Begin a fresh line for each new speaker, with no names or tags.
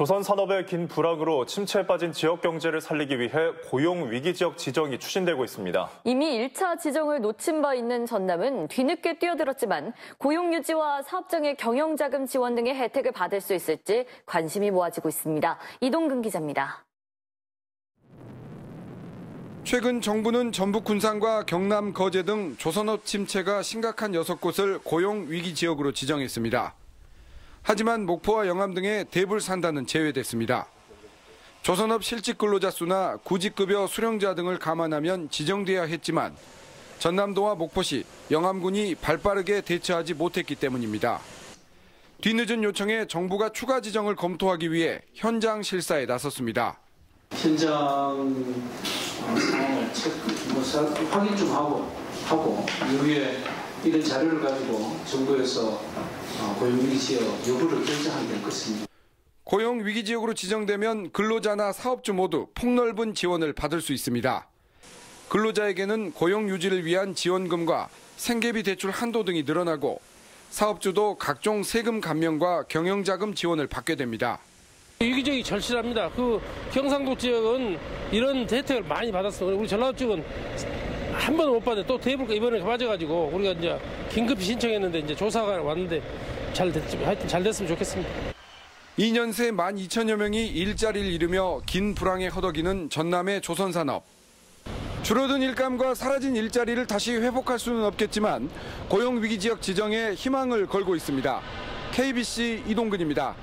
조선 산업의 긴 불황으로 침체에 빠진 지역 경제를 살리기 위해 고용 위기 지역 지정이 추진되고 있습니다.
이미 1차 지정을 놓친 바 있는 전남은 뒤늦게 뛰어들었지만 고용 유지와 사업장의 경영 자금 지원 등의 혜택을 받을 수 있을지 관심이 모아지고 있습니다. 이동근 기자입니다.
최근 정부는 전북 군산과 경남 거제 등 조선업 침체가 심각한 6곳을 고용 위기 지역으로 지정했습니다. 하지만 목포와 영암 등의 대불 산단은 제외됐습니다. 조선업 실직 근로자 수나 구직급여 수령자 등을 감안하면 지정돼야 했지만 전남도와 목포시, 영암군이 발빠르게 대처하지 못했기 때문입니다. 뒤늦은 요청에 정부가 추가 지정을 검토하기 위해 현장 실사에 나섰습니다.
현장 뭐 사- 확인 좀 하고 하고 이후에 이런 자료를 가지고 정부에서 어, 고용위기 지역 여부를 결정하게 될 것입니다.
고용 위기 지역으로 지정되면 근로자나 사업주 모두 폭넓은 지원을 받을 수 있습니다. 근로자에게는 고용 유지를 위한 지원금과 생계비 대출 한도 등이 늘어나고 사업주도 각종 세금 감면과 경영자금 지원을 받게 됩니다.
위기적이 절실합니다. 그 경상도 지역은 이런 혜택을 많이 받았어요. 우리 전라도 지역은 한 번도 못 받는데 또 대불가 이번에 빠져가지고 우리가 이제 긴급히 신청했는데 이제 조사가 왔는데 잘 됐, 하여튼 잘 됐으면 좋겠습니다.
2년 새 12,000여 명이 일자리를 잃으며 긴 불황에 허덕이는 전남의 조선산업. 줄어든 일감과 사라진 일자리를 다시 회복할 수는 없겠지만 고용 위기 지역 지정에 희망을 걸고 있습니다. KBC 이동근입니다.